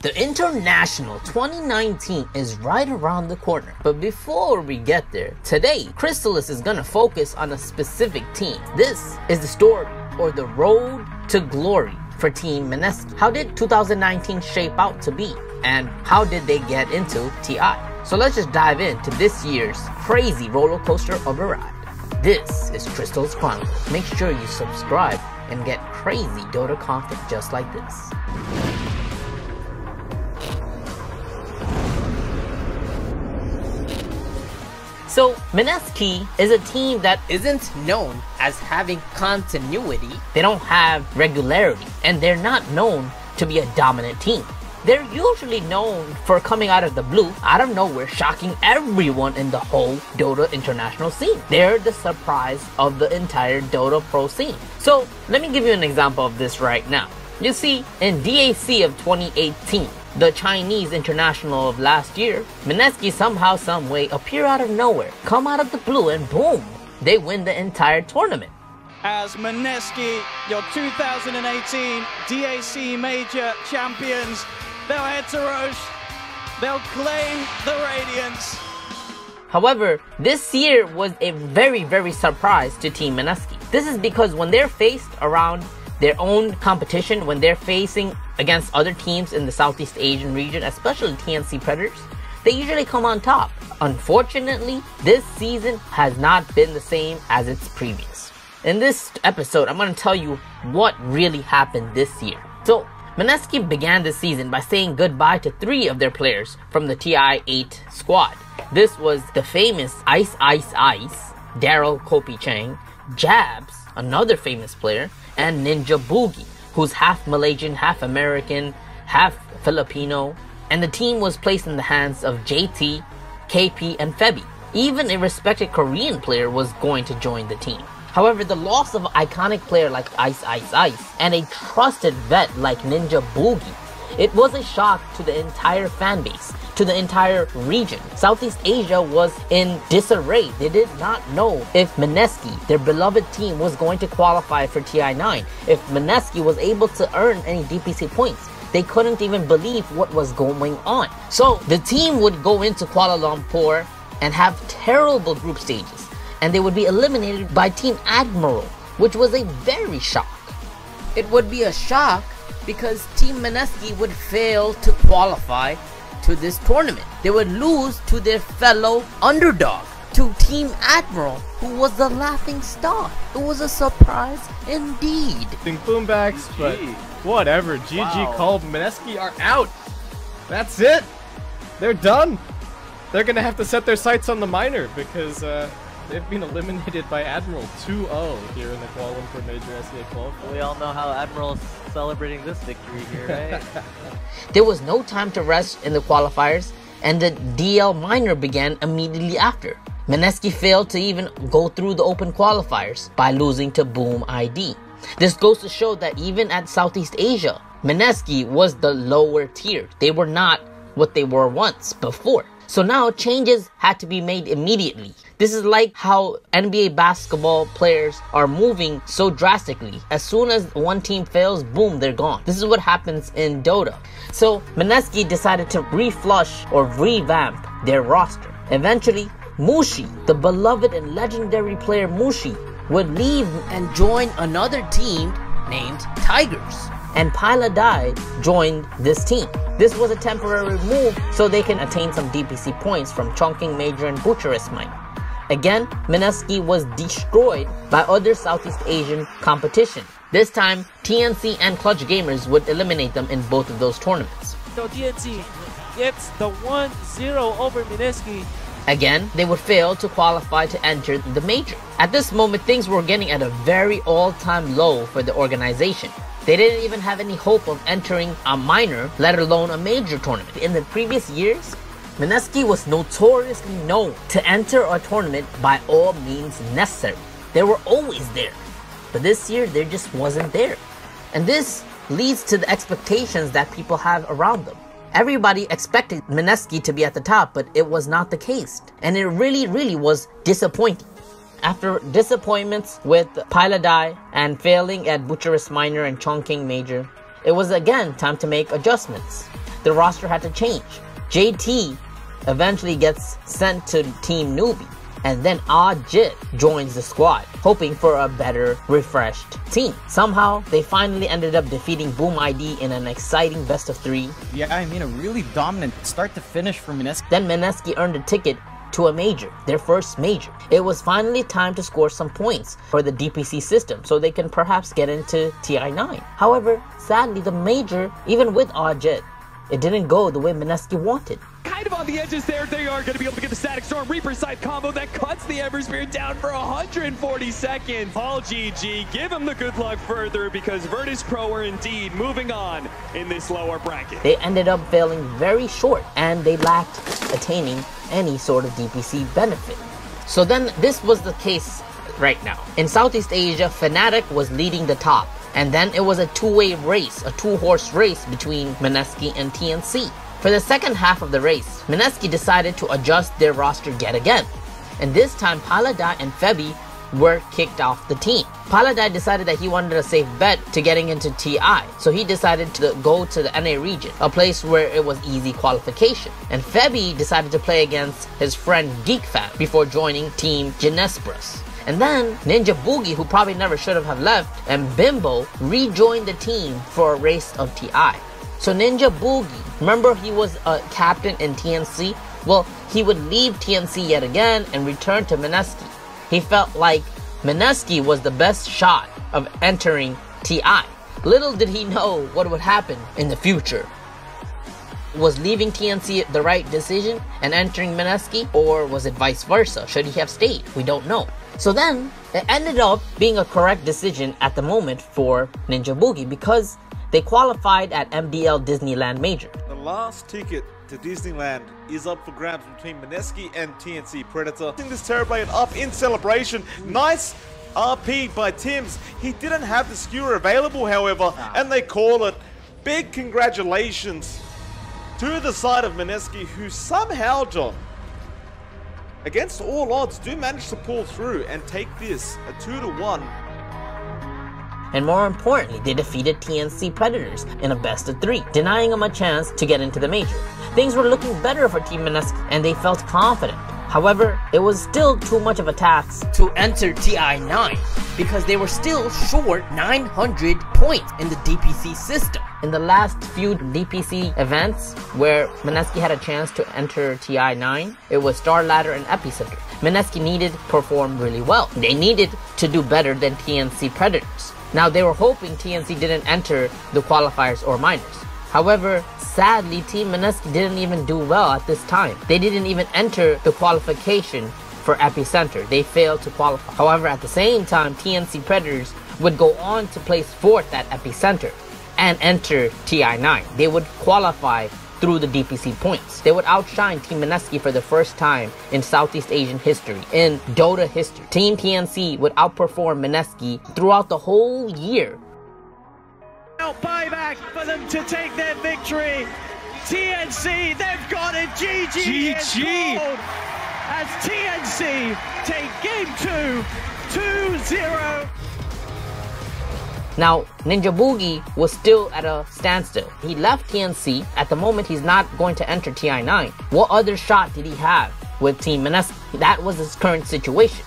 The International 2019 is right around the corner. But before we get there, today, Crystalis is gonna focus on a specific team. This is the story or the road to glory for Team Mineski. How did 2019 shape out to be? And how did they get into TI? So let's just dive into this year's crazy roller coaster of a ride. This is Crystalis Chronicles. Make sure you subscribe and get crazy Dota content just like this. So, Mineski is a team that isn't known as having continuity. They don't have regularity, and they're not known to be a dominant team. They're usually known for coming out of the blue, out of nowhere, shocking everyone in the whole Dota international scene. They're the surprise of the entire Dota pro scene. So, let me give you an example of this right now. You see, in DAC of 2018, the Chinese international of last year, Mineski somehow, someway appear out of nowhere, come out of the blue, and boom, they win the entire tournament. As Mineski, your 2018 DAC Major champions, they'll head to Roche, they'll claim the Radiance. However, this year was a very, very surprise to Team Mineski. This is because when they're faced around their own competition when they're facing against other teams in the Southeast Asian region, especially TNC Predators, they usually come on top. Unfortunately, this season has not been the same as its previous. In this episode, I'm going to tell you what really happened this year. So, Mineski began the season by saying goodbye to three of their players from the TI-8 squad. This was the famous Ice Ice Ice, Daryl Kopi Chang, Jabz, another famous player, and Ninja Boogie, who's half Malaysian, half American, half Filipino, and the team was placed in the hands of JT, KP, and Febby. Even a respected Korean player was going to join the team. However, the loss of an iconic player like Ice Ice Ice and a trusted vet like Ninja Boogie, it was a shock to the entire fan base to the entire region. Southeast Asia was in disarray. They did not know if Mineski, their beloved team, was going to qualify for TI9. If Mineski was able to earn any DPC points. They couldn't even believe what was going on. So the team would go into Kuala Lumpur and have terrible group stages. And they would be eliminated by Team Admiral, which was a very shock. It would be a shock because Team Mineski would fail to qualify to this tournament. They would lose to their fellow underdog, to Team Admiral, who was the laughing stock. It was a surprise indeed. Think boombacks, but whatever. GG wow. called Mineski are out. That's it. They're done. They're gonna have to set their sights on the minor because uh, they've been eliminated by Admiral 2-0 here in the Kuala Lumpur Major SEA qualifier. We all know how Admiral's celebrating this victory here, right? there was no time to rest in the qualifiers, and the DL minor began immediately after. Mineski failed to even go through the open qualifiers by losing to Boom ID. This goes to show that even at Southeast Asia, Mineski was the lower tier. They were not what they were once before. So now changes had to be made immediately. This is like how NBA basketball players are moving so drastically. As soon as one team fails, boom, they're gone. This is what happens in Dota. So Mineski decided to reflush or revamp their roster. Eventually, Mushi, the beloved and legendary player Mushi, would leave and join another team named Tigers and Pieliedie joined this team. This was a temporary move so they can attain some DPC points from Chongqing Major and Bucharest Minor. Again, Mineski was destroyed by other Southeast Asian competition. This time, TNC and Clutch Gamers would eliminate them in both of those tournaments. So TNC gets the 1-0 over Mineski Again, they would fail to qualify to enter the major. At this moment, things were getting at a very all-time low for the organization. They didn't even have any hope of entering a minor, let alone a major tournament. In the previous years, Mineski was notoriously known to enter a tournament by all means necessary. They were always there. But this year, there just wasn't there. And this leads to the expectations that people have around them. Everybody expected Mineski to be at the top, but it was not the case. And it really, really was disappointing. After disappointments with Pieliedie and failing at Bucharest Minor and Chongqing Major, it was again time to make adjustments. the roster had to change. JT eventually gets sent to Team Newbie, and then Ahjit joins the squad, hoping for a better, refreshed team. Somehow, they finally ended up defeating Boom ID in an exciting best of three. Yeah, I mean, a really dominant start to finish for Mineski. Then Mineski earned a ticket to a major, their first major. It was finally time to score some points for the DPC system so they can perhaps get into TI9. However, sadly, the major, even with Ahjit, it didn't go the way Mineski wanted. Kind of on the edges there, they are going to be able to get the Static Storm Reaper's Scythe combo that cuts the Ember Spirit down for 140 seconds. All GG, give him the good luck further because Virtus Pro are indeed moving on in this lower bracket. They ended up failing very short and they lacked attaining any sort of DPC benefit. So then this was the case right now. In Southeast Asia, Fnatic was leading the top. And then it was a two-way race, a two-horse race between Mineski and TNC. For the second half of the race, Mineski decided to adjust their roster yet again. And this time, Pieliedie and Febby were kicked off the team. Pieliedie decided that he wanted a safe bet to getting into TI, so he decided to go to the NA region, a place where it was easy qualification. And Febby decided to play against his friend GeekFam before joining Team Jinesbrus. And then Ninja Boogie, who probably never should have left, and Bimbo rejoined the team for a race of TI. So Ninja Boogie, remember he was a captain in TNC? Well, he would leave TNC yet again and return to Mineski. He felt like Mineski was the best shot of entering TI. Little did he know what would happen in the future. Was leaving TNC the right decision and entering Mineski, or was it vice versa? Should he have stayed? We don't know. So then, it ended up being a correct decision at the moment for Ninja Boogie because they qualified at MDL Disneyland Major. The last ticket to Disneyland is up for grabs between Mineski and TNC Predator. Putting this Terrorblade up in celebration. Nice RP by Tims. He didn't have the skewer available, however, and they call it. Big congratulations to the side of Mineski, who somehow, John, against all odds, do manage to pull through and take this a 2 to 1 and more importantly, they defeated TNC Predators in a best of three, denying them a chance to get into the major. Things were looking better for Team Mineski, and they felt confident. However, it was still too much of a task to enter TI9 because they were still short 900 points in the DPC system. In the last few DPC events where Mineski had a chance to enter TI9, it was Star Ladder and Epicenter. Mineski needed to perform really well. They needed to do better than TNC Predators. Now, they were hoping TNC didn't enter the qualifiers or minors. However, sadly, Team Mineski didn't even do well at this time. They didn't even enter the qualification for Epicenter. They failed to qualify. However, at the same time, TNC Predators would go on to place fourth at Epicenter and enter TI9. They would qualify through the DPC points. They would outshine Team Mineski for the first time in Southeast Asian history, in Dota history. Team TNC would outperform Mineski throughout the whole year. Out buyback for them to take their victory. TNC, they've got it. GG. GG. As TNC take game two, 2-0. Now, Ninja Boogie was still at a standstill. He left TNC. At the moment, he's not going to enter TI9. What other shot did he have with Team Mineski? That was his current situation.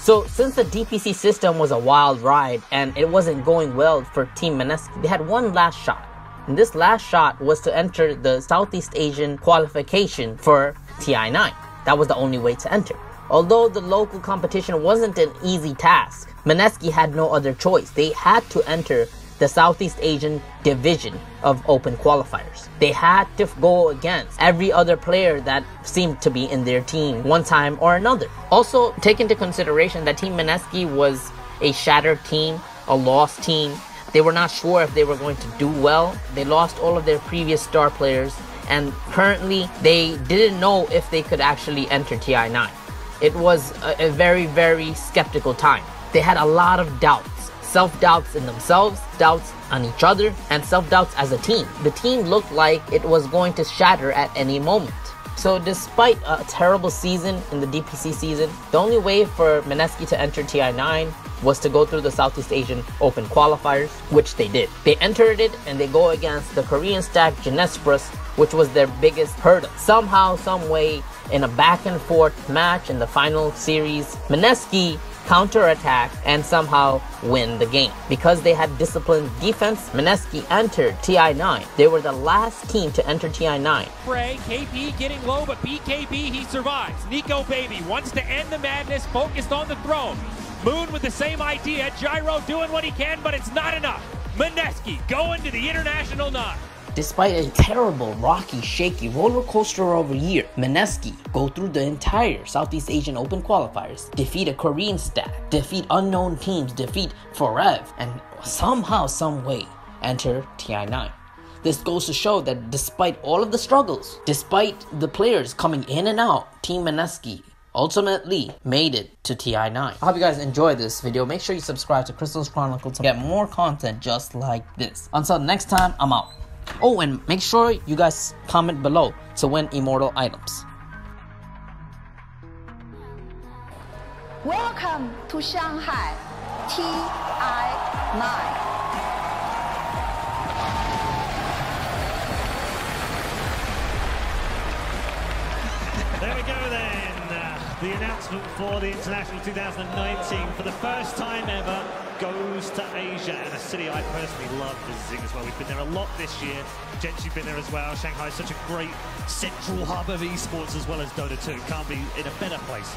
So, since the DPC system was a wild ride and it wasn't going well for Team Mineski, they had one last shot. And this last shot was to enter the Southeast Asian qualification for TI9. That was the only way to enter. Although the local competition wasn't an easy task, Mineski had no other choice. They had to enter the Southeast Asian division of open qualifiers. They had to go against every other player that seemed to be in their team one time or another. Also, take into consideration that Team Mineski was a shattered team, a lost team. They were not sure if they were going to do well. They lost all of their previous star players, and currently they didn't know if they could actually enter TI9. It was a, a very, very skeptical time. They had a lot of doubts self doubts in themselves, doubts on each other, and self doubts as a team. The team looked like it was going to shatter at any moment. So, despite a terrible season in the DPC season, the only way for Mineski to enter TI9 was to go through the Southeast Asian Open qualifiers, which they did. They entered it and they go against the Korean stack Jinesbrus which was their biggest hurdle. Somehow, some way, in a back and forth match in the final series, Mineski counterattack and somehow win the game. Because they had disciplined defense, Mineski entered TI9. They were the last team to enter TI9. Frey, KP getting low, but BKB, he survives. Nikobaby wants to end the madness, focused on the throne. Moon with the same idea, Gyro doing what he can, but it's not enough. Mineski going to the International 9. Despite a terrible, rocky, shaky roller coaster of a year, Mineski go through the entire Southeast Asian Open qualifiers, defeat a Korean stack, defeat unknown teams, defeat Forev, and somehow, some way, enter TI9. This goes to show that despite all of the struggles, despite the players coming in and out, Team Mineski ultimately made it to TI9. I hope you guys enjoyed this video. Make sure you subscribe to Crystalis Chronicles to get more content just like this. Until next time, I'm out. Oh, and make sure you guys comment below to win immortal items. Welcome to Shanghai TI9. There we go then. Uh, the announcement for the International 2019 for the first time ever goes to Asia and a city I personally love visiting as well. We've been there a lot this year. Gents, you've been there as well. Shanghai is such a great central hub of esports as well as Dota 2. Can't be in a better place.